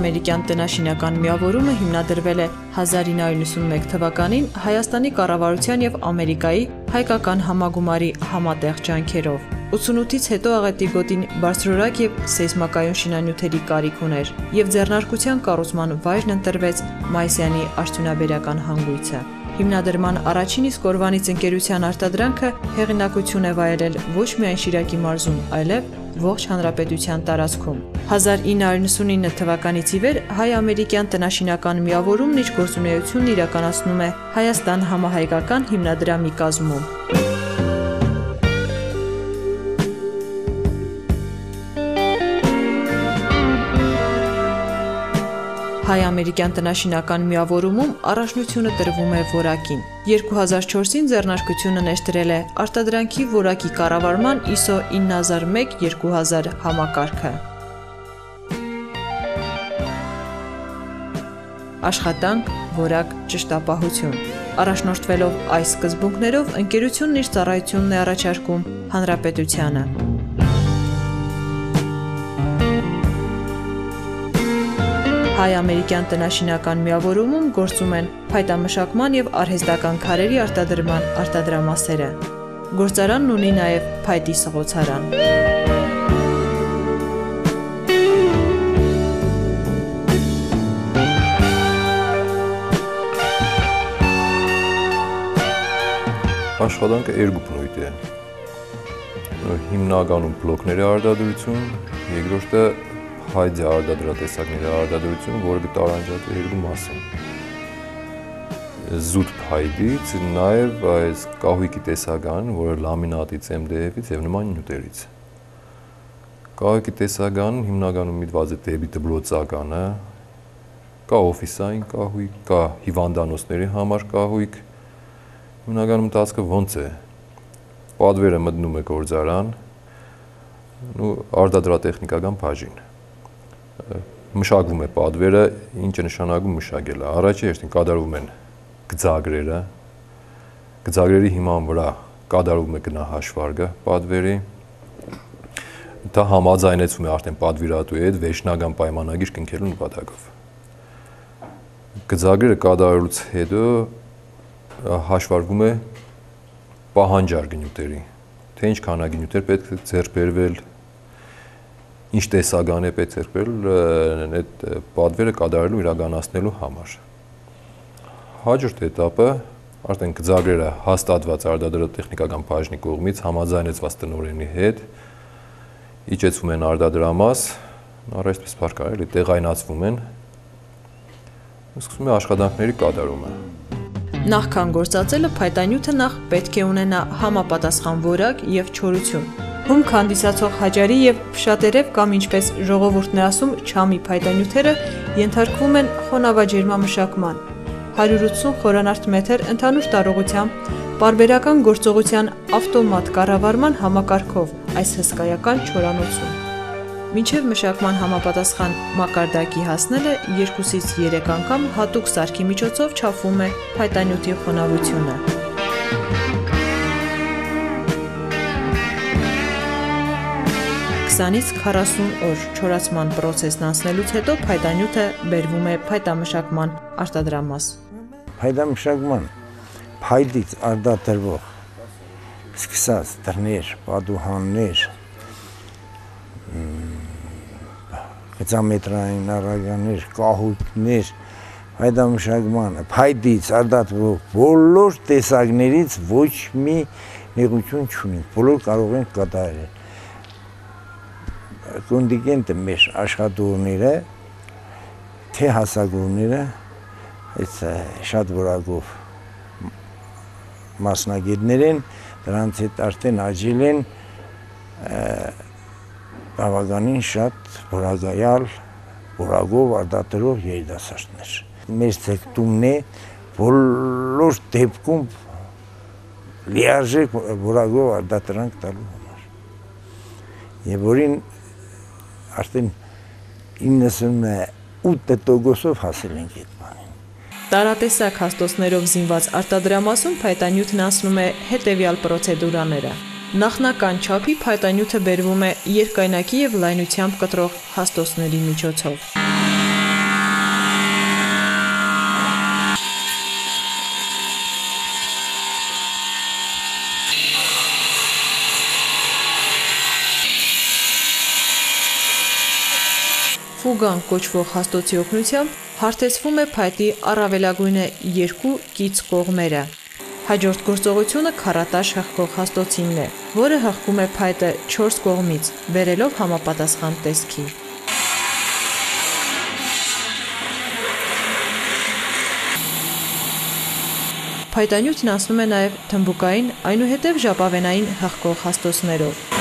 Հայ-ամերիկյան տնաշինական միավորումը հիմնադրվել է 1991 թվականին Հայաստանի կառավարության եւ Ամերիկայի հայկական համագումարի համատեղ ջանքերով։ 88-ից հետո աղետի գոտին բարձրորակ եւ սեյսմակայուն շինանյութերի կարիք ուներ եւ ձեռնարկության կառուցման վայրն ընտրվեց Մայսյանի արդյունաբերական հանգույցը։ Հիմնադրման առաջին իսկ օրվանից ընկերության արտադրանքը հեղինակություն է վայելել ոչ միայն Շիրակի մարզում, այլև ողջ հանրապետության տարածքում։ 1999 թվականից ի վեր հայ-ամերիկյան տնաշինական միավորումն իր գործունեությունն իրականացնում է Հայաստան համահայկական հիմնադրամի կազմում։ հայ-ամերիկյան տնաշինական միավորումում առաջնությունը տրվում է որակին։ 2004-ին ձեռնարկությունը ներդրել է արտադրանքի որակի կառավարման ISO 9001-2000 համակարգը։ Աշխատանք, որակ, ճշտապահություն։ Առաջնորդվելով այս սկզբունքներով ընկերությունն իր ծառայությունն է առաջարկում հանրապետությանը։ հայ-ամերիկյան տնաշինական միավորումում գործում են փայտամշակման եւ արհեստական քարերի արտադրման արտադրամասերը։ Գործարանն ունի նաեւ փայտի սղոցարան։ Աշխատանքը երկու բնույթ է։ Հիմնականում բլոկների արտադրություն, երկրորդը հայձե արտադրատեսակների արտադրություն, որը կտարանջատի երկու մասին։ Զուտ փայտից, նաև այս կահույքի տեսական, որը լամինատից, MDF-ից եւ նման նյութերից։ Կահույքի տեսական հիմնականում միտված է դեպի դբլոցականը, կա օֆիսային կահույք, կա հիվանդանոցների համար կահույք։ Հիմնականում տածքը ոնց է։ Պատվերը մտնում է գործարան, ու արտադրատեխնիկական բաժին մշակվում է պատվերը, ինչը նշանակում մշակելը։ Առաջի հերթին կատարվում են գծագրերը։ Գծագրերի հիման վրա կատարվում է գնահաշվարկը պատվերի։ Դա համաձայնեցում է արդեն պատվիրատուի հետ վերջնական պայմանագիր կնքելու նպատակով։ Գծագրերը կատարելուց հետո հաշվարկվում է պահանջարկը նյութերի, թե ինչ քանակի նյութեր պետք է ձեռբերվել, ինչ տեսական է պետք երկրել այդ պատվերը կատարելու իրականացնելու համար։ Հաջորդ этаպը արդեն գծագրերը հաստատված արդադրող տեխնիկական բաժնի կողմից համաձայնեցված տնօրենի հետ իջեցվում են արդադրամաս, առ այսպես բարգարելի տեղայնացվում են ու սկսում է աշխատանքների կատարումը։ Նախքան գործածելը փայտանյութը նախ պետք է ունենա համապատասխան որակ եւ չորություն հումք հանդիսացող հաճարի եւ փշատերև կամ ինչպես ժողովուրդն է ասում չամի փայտանյութերը ենթարկվում են խոնավաջերմամշակման 180 խորանարդ մետր ընդհանուր տարողությամբ բարբերական գործողության ավտոմատ կառավարման համակարգով այս հսկայական չորանոցում Մինչև մշակման համապատասխան մակարդակի հասնելը 2-ից 3 անգամ հատուկ սարքի միջոցով չափվում է փայտանյութի խոնավությունը։ 20-ից 40 օր չորացման process-ն անցնելուց հետո փայտանյութը բերվում է փայտամշակման արտադրամաս։ Փայտամշակման փայտից արտադրվող սկսած դռներ, պատուհաններ, գծամետրային առագաներ, կահույքներ, փայտամշակմանը, փայտից արտադրվող բոլոր տեսակներից ոչ մի նեղություն չունի։ Բոլոր կարող են կատարել կոնդիգենտը մեր աշխատողները, թե հասակողները, այս շատ որակով մասնագետներ են, դրանց հետ արդեն աճել են բավականին շատ որակայալ, որակով արտադրող երիտասարդներ։ Մեր ցեկտումն է բոլոր դեպքում լիարժեք որակով արտադրանք տալու համար։ Եվ որին արդեն 98%-ով հասել ենք այդ բանին։ Տարատեսակ հաստոցներով զինված արտադրամասում փայտանյութն անցնում է հետևյալ պրոցեդուրաները։ Նախնական չափի փայտանյութը բերվում է երկայնակի եւ լայնությամբ կտրող հաստոցների միջոցով։ Ուգան կոչվող հաստոցի օգնությամբ հարթեցվում է փայտի առավելագույնը երկու կից կողմերը։ Հաջորդ գործողությունը քարատաշ հղկող հաստոցինն է, որը հղկում է փայտը 4 կողմից, բերելով համապատասխան տեսքի։ Փայտանյութն անցնում է նաև թմբուկային, այնուհետև ժապավենային հղկող հաստոցներով։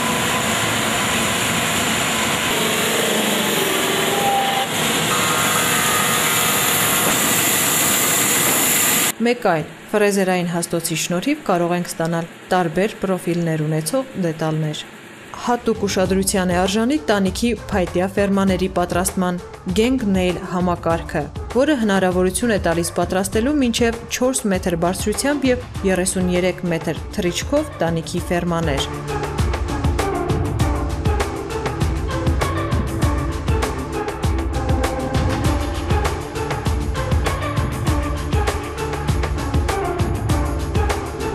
Մեկ այլ ֆրեզերային հաստոցի շնորհիվ կարող ենք ստանալ տարբեր պրոֆիլներ ունեցող դետալներ։ Հատուկ ուշադրության է արժանի տանիքի փայտյա ֆերմաների պատրաստման Gang Nail համակարգը, որը հնարավորություն է տալիս պատրաստելու մինչև 4 մետր բարձրությամբ եւ 33 մետր թռիչքով տանիքի ֆերմաներ։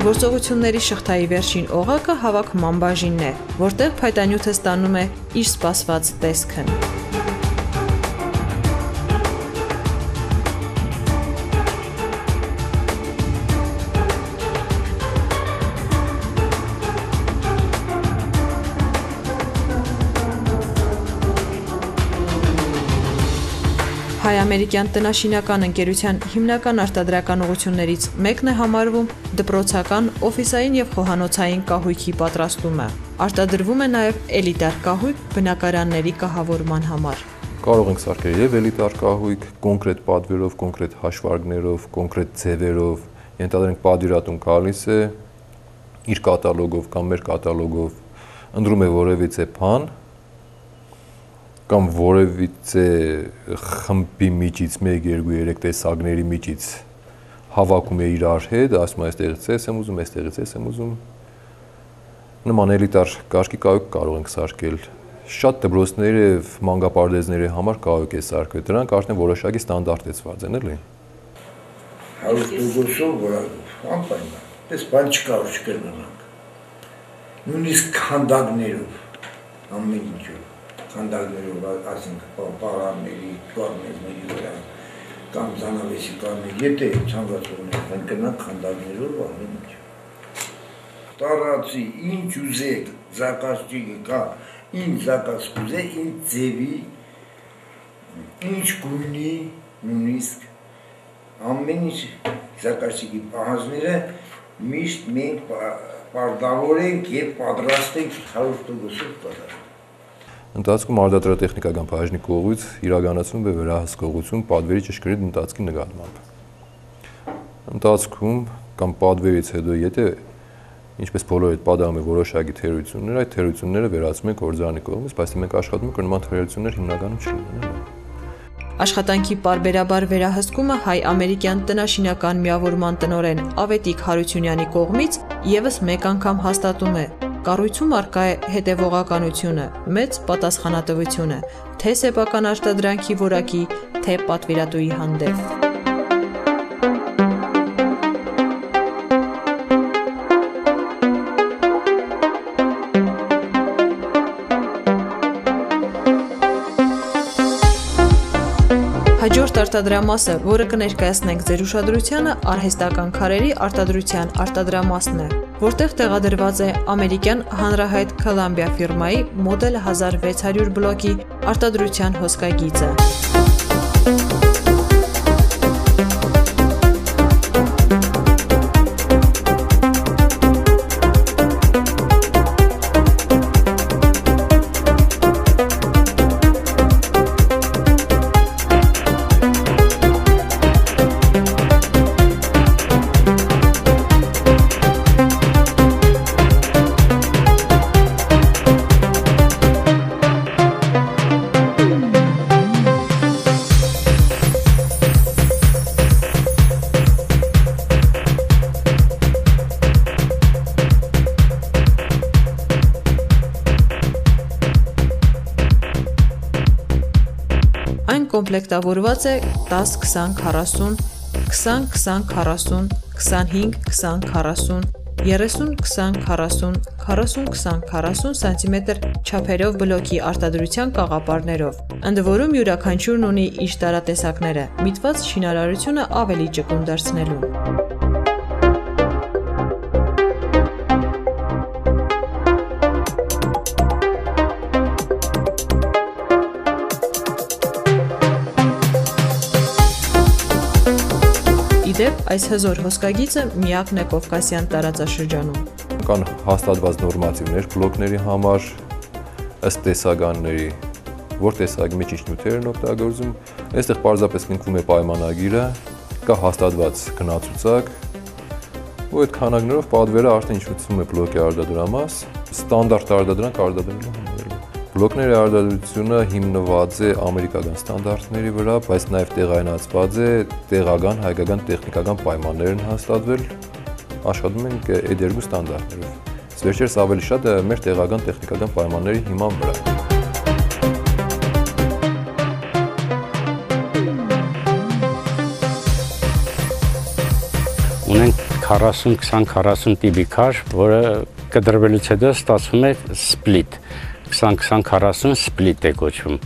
Գործողությունների շղթայի վերջին օղակը հավաքման բաժինն է, որտեղ փայտանյութը ստանում է իր սպասված տեսքն։ Հայ-ամերիկյան տնաշինական ընկերության հիմնական արտադրական ուղություններից մեկն է համարվում դպրոցական, օֆիսային եւ խոհանոցային կահույքի պատրաստումը։ Արտադրվում է նաեւ էլիտար կահույք բնակարանների կահավորման համար։ Կարող ենք սարքել եւ էլիտար կահույք, կոնկրետ պատվերով, կոնկրետ հաշվարկներով, կոնկրետ ձևերով։ Ենթադրենք պատվիրատուն գալիս է իր կատալոգով կամ մեր կատալոգով ընտրում է որևիցե բան, կամ որևիցե խմբի միջից 1, 2, 3 տեսակների միջից հավաքում է իրար հետ, ասում է այստեղից էս եմ ուզում, այստեղից էս եմ ուզում։ Նման էլիտար կարգի կայք կարող ենք սարքել։ Շատ դպրոցների եւ մանկապարտեզների համար կայք է սարքվել։ Դրանք արդեն որոշակի ստանդարտեցված են, էլի։ 100%-ով որակով, անպայման։ Պես բան չկա որ չկրնանանք։ Նույնիսկ քանդակներով ամեն ինչով քանդակներով, այսինքն պարարների, կառնեզների վրա կամ ցանավեսի կաններ, եթե ցանկացողներ կնկնան քանդակներով ամեն ինչ։ Տարածի ինչ ուզեք, զակասճիկը կա, ինչ զակաս ուզե, ինչ ձևի, ինչ գույնի, նույնիսկ ամեն ինչ զակասճիկի պահանջները միշտ մենք պարտավոր ենք եւ պատրաստ ենք 100%-ով կատարել։ Ընթացքում արտադրատեխնիկական բաժնի կողմից իրականացվում է վերահսկողություն պատվերի ճշգրիտ ընթացքի նկատմամբ։ Ընթացքում կամ պատվերից հետո եթե ինչպես բոլորը պատահում է որոշակի թերություններ, այդ թերությունները վերացում են կորձանի կողմից, բայց մենք աշխատում ենք նման թերություններ հիմնականում չլինեն։ Աշխատանքի parberabar վերահսկումը հայ-ամերիկյան տնաշինական միավորման տնորեն Ավետիք Հարությունյանի կողմից եւս մեկ անգամ հաստատում է, Կառույցում արկա է հետևողականությունը, մեծ պատասխանատվությունը, թե սեփական արտադրանքի որակի, թե պատվիրատուի հանդեպ։ արտադրամասը, որը կներկայացնենք ձեր ուշադրությանը, արհեստական քարերի արտադրության արտադրամասն է, որտեղ տեղադրված է ամերիկյան հանրահայտ Columbia ֆիրմայի Model 1600 բլոկի արտադրության հոսքագիծը։ կոմպլեկտավորված է 10-20-40, 20-20-40, 25-20-40, 30-20-40, 40-20-40 սանտիմետր չափերով բլոկի արտադրության կաղապարներով։ Ընդ որում յուրաքանչյուրն ունի իր տարատեսակները, միտված շինարարությունը ավելի ճկուն դարձնելու։ Իդեպ, այս հզոր հոսքագիծը միակն է Կովկասյան տարածաշրջանում։ Կան հաստատված նորմատիվներ բլոկների համար, ըստ տեսականների, որ տեսակի մեջ ինչ նյութեր են օգտագործում։ Այստեղ պարզապես կնքվում է պայմանագիրը, կա հաստատված գնացուցակ, ու այդ քանակներով պատվերը արդեն ինչուցում է բլոկի արտադրամաս, ստանդարտ արտադրանք արտադրելու Բլոկների արտադրությունը հիմնված է ամերիկական ստանդարտների վրա, բայց նաև տեղայնացված է տեղական հայկական տեխնիկական պայմաններ են հաստատվել, աշխատում ենք այդ երկու ստանդարտներով։ Վերջերս ավելի շատ մեր տեղական տեխնիկական պայմանների հիման վրա։ Ունենք 40-20-40 տիպի քար, որը կդրվելուց հետո ստացվում է սպլիտ 20-20-40 սպլիտ է կոչվում։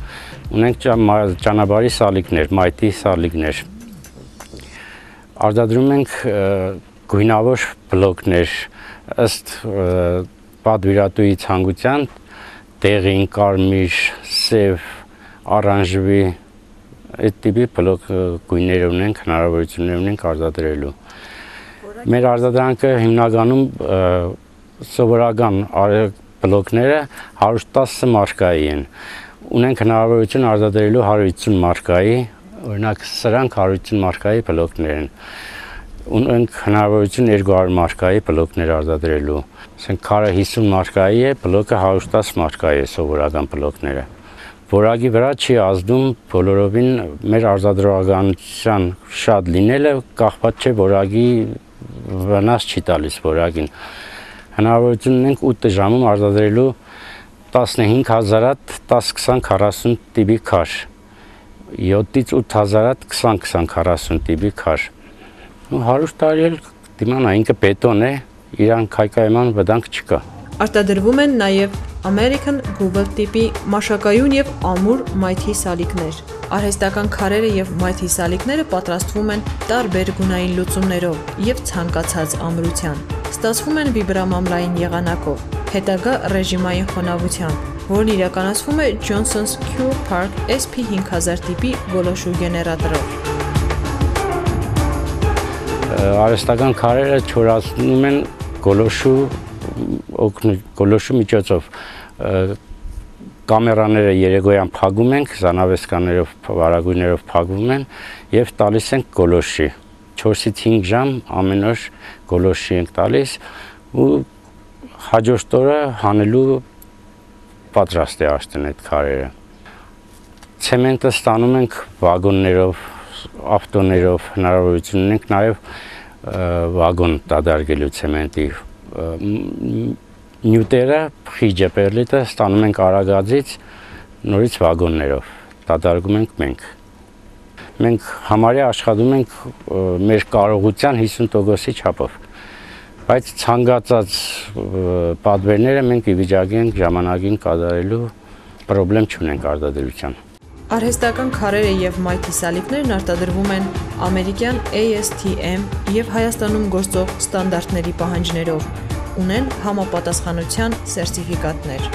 Ունենք ճանապարհի սալիկներ, մայթի սալիկներ։ Արտադրում ենք գույնավոր բլոկներ ըստ պատվիրատուի ցանկության տեղին կարմիր, սև, օրանժվի այդ տիպի բլոկ գույներ ունենք, հնարավորություններ ունենք արտադրելու։ Մեր արտադրանքը հիմնականում սովորական բլոկները 110 մարկայի են։ Ունենք հնարավորություն արտադրելու 150 մարկայի, օրինակ սրանք 150 մարկայի բլոկներ են։ Ունենք հնարավորություն 200 մարկայի բլոկներ արտադրելու։ Ասենք քարը 50 մարկայի է, բլոկը 110 մարկայի է սովորական բլոկները որակի վրա չի ազդում բոլորովին մեր արտադրողականության շատ լինելը կախված չէ որակի վնաս չի տալիս որակին հնարավորություն ունենք 8 ժամում արտադրելու 15000-ատ 10-20-40 տիպի քար 7-ից 8000-ատ 20-20-40 տիպի քար ու 100 տարի էլ դիմանա ինքը բետոն է իրան քայքայման վտանգ չկա Արտադրվում են նաև American Google տիպի մաշակայուն եւ ամուր մայթի սալիկներ։ Արհեստական քարերը եւ մայթի սալիկները պատրաստվում են տարբեր գունային լուծումներով եւ ցանկացած ամրության ստացվում են վիբրամամլային եղանակով, հետագա ռեժիմային խոնավությամբ, որն իրականացվում է Johnson's Cure Park SP5000 տիպի գոլոշու գեներատորով։ Արհեստական քարերը չորացնում են գոլոշու գոլոշու միջոցով կամերաները երեգոյան փակում ենք, զանավեսկաներով, վարագույրներով փակվում են եւ տալիս ենք գոլոշի։ 4-ից 5 ժամ ամեն օր գոլոշի ենք տալիս ու հաջորդ օրը հանելու պատրաստ է աշտեն այդ քարերը։ Ցեմենտը ստանում ենք վագոններով, ավտոներով, հնարավորություն ունենք նաև վագոն տադարգելու ցեմենտի նյութերը, խիճը, պերլիտը ստանում ենք Արագածից նորից վագոններով, տադարգում ենք մենք մենք համարյա աշխատում ենք մեր կարողության 50%-ի չափով բայց ցանկացած պատվերները մենք ի վիճակի ենք ժամանակին կատարելու խնդրեմ չունենք արտադրության Արհեստական քարերը եւ մայթի սալիկներն արտադրվում են ամերիկյան ASTM եւ Հայաստանում գործող ստանդարտների պահանջներով, ունեն համապատասխանության սերտիֆիկատներ։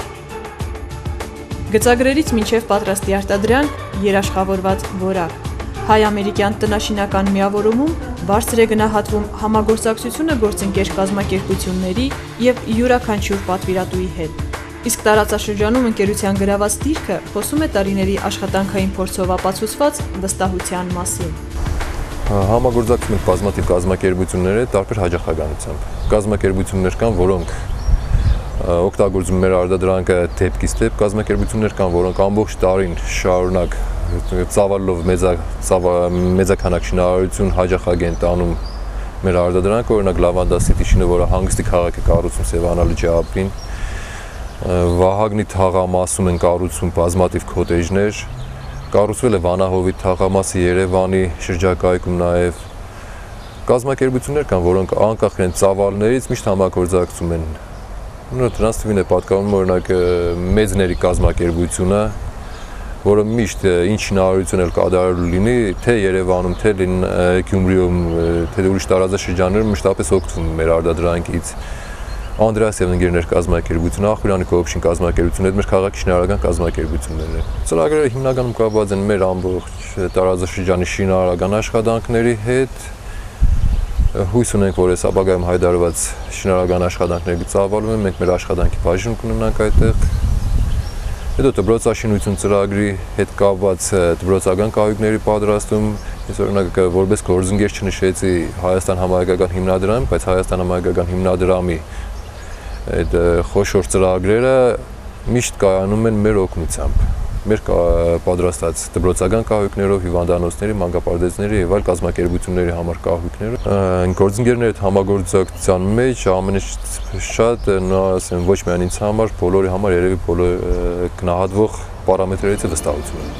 Գծագրերից մինչև պատրաստի արտադրան երաշխավորված որակ հայ-ամերիկյան տնաշինական միավորումում բարձր է գնահատվում համագործակցությունը գործընկեր կազմակերպությունների եւ յուրաքանչյուր պատվիրատուի հետ։ Իսկ տարածաշրջանում ընկերության գրաված դիրքը խոսում է տարիների աշխատանքային փորձով ապացուցված վստահության մասին։ Համագործակցում ենք բազմաթիվ կազմակերպությունների տարբեր հաջողականությամբ։ Կազմակերպություններ կան, որոնք օգտագործում մեր արտադրանքը դեպքից դեպ կազմակերպություններ կան, որոնք ամբողջ տարին շարունակ ծավալով մեծա մեծականակ շինարարություն հաջախակ են տանում մեր արտադրանքը, օրինակ Լավանդա City շինը, որը հանգստի քաղաք է կառուցում Սևանալի ջահապին, Վահագնի թաղամասում են կառուցում բազմատիվ կոտեջներ, կառուցվել է Վանահովի թաղամասի Երևանի շրջակայքում նաև կազմակերպություններ կան, որոնք անկախ են ծավալներից միշտ համագործակցում են։ Նույն դրանց թվին է պատկանում օրինակ մեծների կազմակերպությունը, որը միշտ ինչ հնարավորություն էլ կատարելու լինի, թե Երևանում, թե Գյումրիում, թե ուրիշ տարածաշրջաններում մշտապես օգտվում մեր արտադրանքից։ Անդրեասյանը ընկերներ կազմակերպությունը, Ախուրյանի կոոպշին կազմակերպությունը, այդ մեր քաղաքի շինարարական կազմակերպություններն են։ Ծրագրերը հիմնականում կապված են մեր ամբողջ տարածաշրջանի շինարարական աշխատանքների հետ, հույս ունենք, որ այս ապագայում հայտարարված շինարարական աշխատանքների ծավալում են, մենք մեր աշխատանքի բաժին կունենանք այդտեղ։ Հետո դբրոցաշինություն ծրագրի հետ կապված դբրոցական կահույքների պատրաստում, ես օրինակ որպես գործընկեր չնշեցի Հայաստան համահայկական հիմնադրամ, բայց Հայաստան համահայկական հիմնադրամի այդ խոշոր ծրագրերը միշտ կայանում են մեր օգնությամբ մեր պատրաստած դպրոցական կահույքներով, հիվանդանոցների, մանկապարտեզների եւ այլ կազմակերպությունների համար կահույքները գործընկերների հետ համագործակցության մեջ ամենաշատ նա ասեմ ոչ միայն ինձ համար, բոլորի համար երևի բոլոր գնահատվող պարամետրերից է վստահությունը։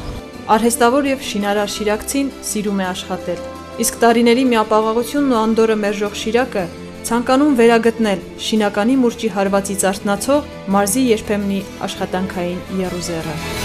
Արհեստավոր եւ շինարար Շիրակցին սիրում է աշխատել։ Իսկ տարիների միապաղաղությունն ու անդորը մերժող Շիրակը ցանկանում վերագտնել շինականի մուրճի հարվածից արթնացող մարզի երբեմնի աշխատանքային երուզերը։